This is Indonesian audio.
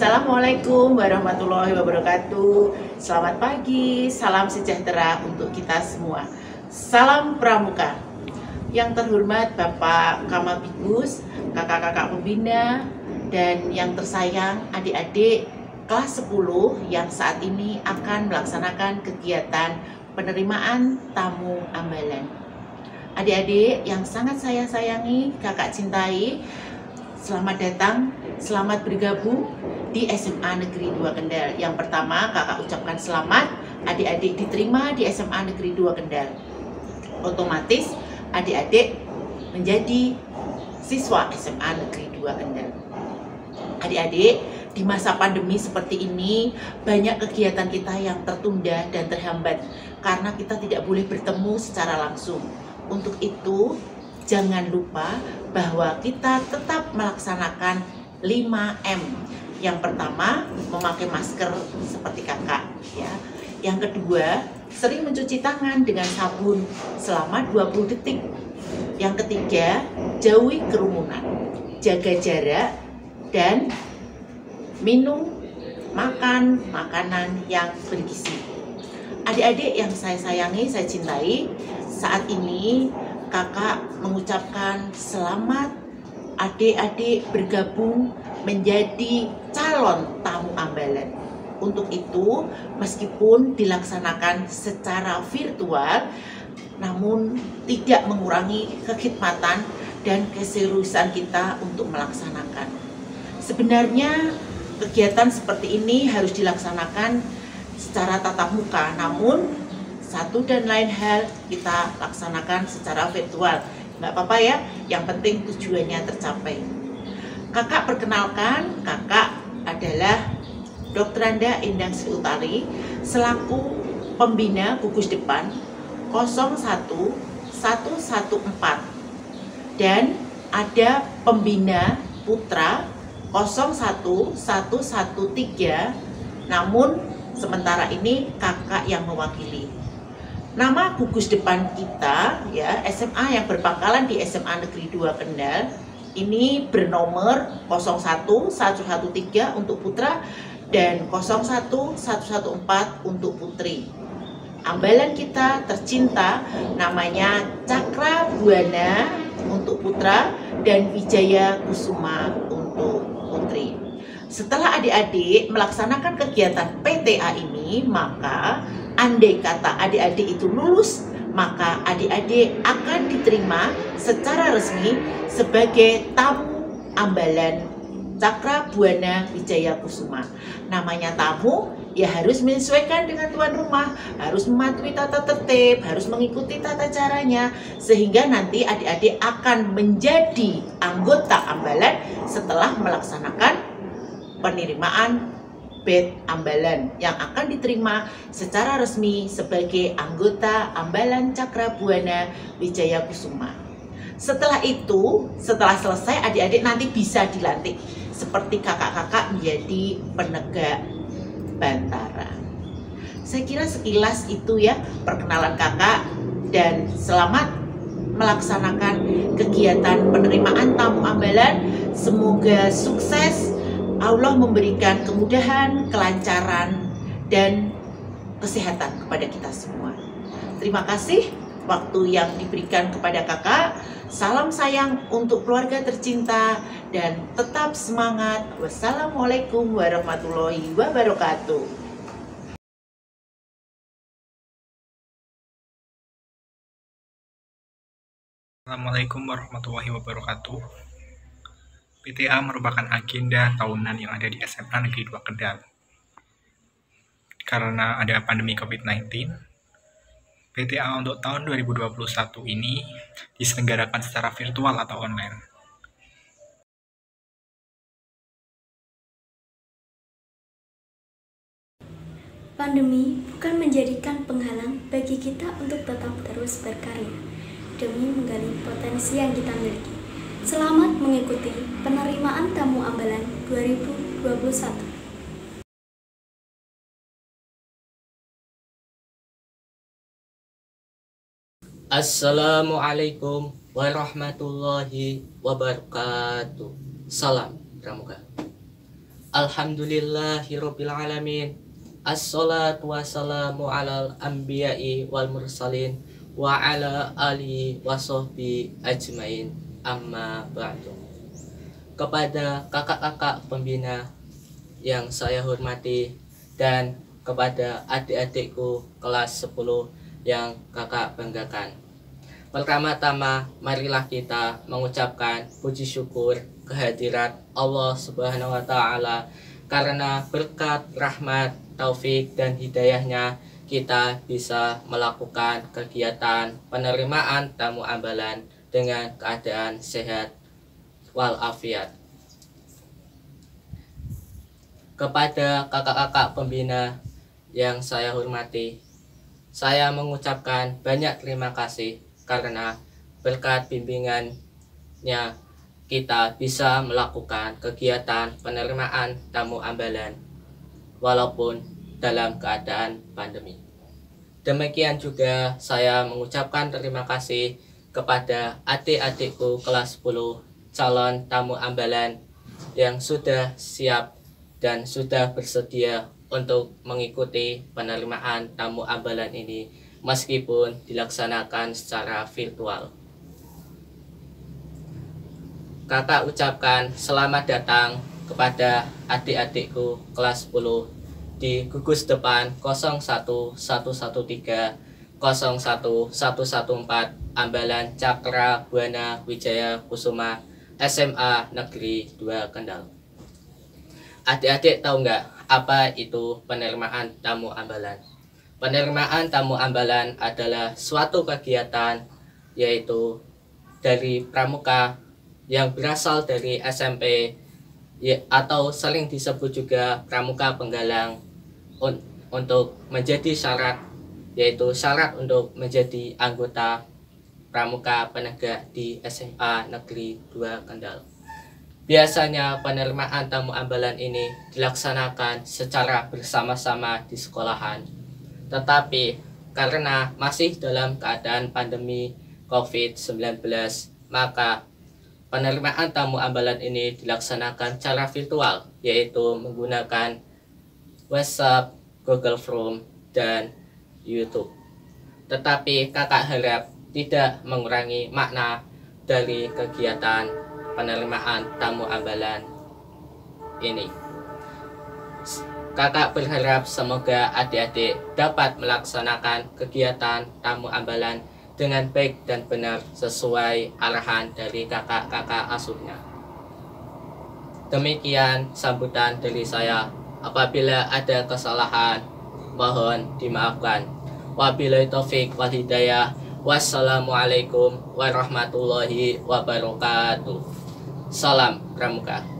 Assalamualaikum warahmatullahi wabarakatuh. Selamat pagi, salam sejahtera untuk kita semua. Salam Pramuka. Yang terhormat Bapak Kamabigus, kakak-kakak pembina, dan yang tersayang adik-adik kelas 10 yang saat ini akan melaksanakan kegiatan penerimaan tamu ambalan. Adik-adik yang sangat saya sayangi, kakak cintai, selamat datang selamat bergabung di SMA Negeri 2 Kendal. Yang pertama, kakak ucapkan selamat, adik-adik diterima di SMA Negeri 2 Kendal. Otomatis, adik-adik menjadi siswa SMA Negeri 2 Kendal. Adik-adik, di masa pandemi seperti ini, banyak kegiatan kita yang tertunda dan terhambat karena kita tidak boleh bertemu secara langsung. Untuk itu, jangan lupa bahwa kita tetap melaksanakan 5M. Yang pertama, memakai masker seperti kakak ya. Yang kedua, sering mencuci tangan dengan sabun selama 20 detik. Yang ketiga, jauhi kerumunan, jaga jarak dan minum makan makanan yang bergizi. Adik-adik yang saya sayangi, saya cintai, saat ini kakak mengucapkan selamat adik-adik bergabung menjadi calon tamu ambalan. Untuk itu, meskipun dilaksanakan secara virtual, namun tidak mengurangi kekhidmatan dan keseriusan kita untuk melaksanakan. Sebenarnya kegiatan seperti ini harus dilaksanakan secara tatap muka, namun satu dan lain hal kita laksanakan secara virtual nggak apa-apa ya yang penting tujuannya tercapai kakak perkenalkan kakak adalah Dr. Anda Sri Utari selaku pembina gugus depan 01114 dan ada pembina putra 01113 namun sementara ini kakak yang mewakili Nama gugus depan kita ya SMA yang berpangkalan di SMA Negeri 2 Kendal ini bernomor 01113 untuk putra dan 01114 untuk putri. Ambalan kita tercinta namanya Cakra Buana untuk putra dan Wijaya Kusuma untuk putri. Setelah adik-adik melaksanakan kegiatan PTA ini, maka andai kata adik-adik itu lulus, maka adik-adik akan diterima secara resmi sebagai tamu ambalan Cakra Buana Wijaya Kusuma. Namanya tamu ya harus menyesuaikan dengan tuan rumah, harus mematuhi tata tertib, harus mengikuti tata caranya sehingga nanti adik-adik akan menjadi anggota ambalan setelah melaksanakan penerimaan bed ambalan yang akan diterima secara resmi sebagai anggota ambalan Cakra Buana Wijaya Kusuma. Setelah itu, setelah selesai adik-adik nanti bisa dilantik seperti kakak-kakak menjadi penegak bantara. Saya kira sekilas itu ya perkenalan kakak dan selamat melaksanakan kegiatan penerimaan tamu ambalan. Semoga sukses Allah memberikan kemudahan, kelancaran, dan kesehatan kepada kita semua. Terima kasih waktu yang diberikan kepada kakak. Salam sayang untuk keluarga tercinta dan tetap semangat. Wassalamualaikum warahmatullahi wabarakatuh. Assalamualaikum warahmatullahi wabarakatuh. PTA merupakan agenda tahunan yang ada di SMA Negeri 2 Kendal. Karena ada pandemi COVID-19, PTA untuk tahun 2021 ini diselenggarakan secara virtual atau online. Pandemi bukan menjadikan penghalang bagi kita untuk tetap terus berkarya demi menggali potensi yang kita miliki. Selamat mengikuti penerimaan tamu ambalan 2021. Assalamualaikum warahmatullahi wabarakatuh. Salam Pramuka. Alhamdulillahirabbil alamin. Assalatu wassalamu alal anbiya'i wal mursalin wa ala alihi wa ajmain. Amma ba'du. Kepada kakak-kakak pembina yang saya hormati dan kepada adik-adikku kelas 10 yang kakak banggakan. Pertama-tama, marilah kita mengucapkan puji syukur kehadirat Allah Subhanahu wa taala karena berkat rahmat, taufik dan hidayahnya kita bisa melakukan kegiatan penerimaan tamu ambalan dengan keadaan sehat walafiat. Kepada kakak-kakak pembina yang saya hormati, saya mengucapkan banyak terima kasih karena berkat bimbingannya kita bisa melakukan kegiatan penerimaan tamu ambalan walaupun dalam keadaan pandemi. Demikian juga saya mengucapkan terima kasih kepada adik-adikku kelas 10 calon tamu ambalan yang sudah siap dan sudah bersedia untuk mengikuti penerimaan tamu ambalan ini meskipun dilaksanakan secara virtual. Kakak ucapkan selamat datang kepada adik-adikku kelas 10 di gugus depan 01113 01114 Ambalan Cakra Buana Wijaya Kusuma SMA Negeri 2 Kendal. Adik-adik tahu nggak apa itu penerimaan tamu ambalan? Penerimaan tamu ambalan adalah suatu kegiatan yaitu dari pramuka yang berasal dari SMP ya, atau sering disebut juga pramuka penggalang un, untuk menjadi syarat yaitu syarat untuk menjadi anggota pramuka penegak di SMA Negeri 2 Kendal. Biasanya penerimaan tamu ambalan ini dilaksanakan secara bersama-sama di sekolahan tetapi karena masih dalam keadaan pandemi COVID-19, maka penerimaan tamu ambalan ini dilaksanakan secara virtual, yaitu menggunakan WhatsApp, Google Form, dan YouTube. Tetapi kakak harap tidak mengurangi makna dari kegiatan penerimaan tamu ambalan ini. Kakak berharap semoga adik-adik dapat melaksanakan kegiatan tamu ambalan dengan baik dan benar sesuai arahan dari kakak-kakak asuhnya. Demikian sambutan dari saya. Apabila ada kesalahan, mohon dimaafkan. Wabillahi taufik wal hidayah. Wassalamualaikum warahmatullahi wabarakatuh. Salam Pramuka.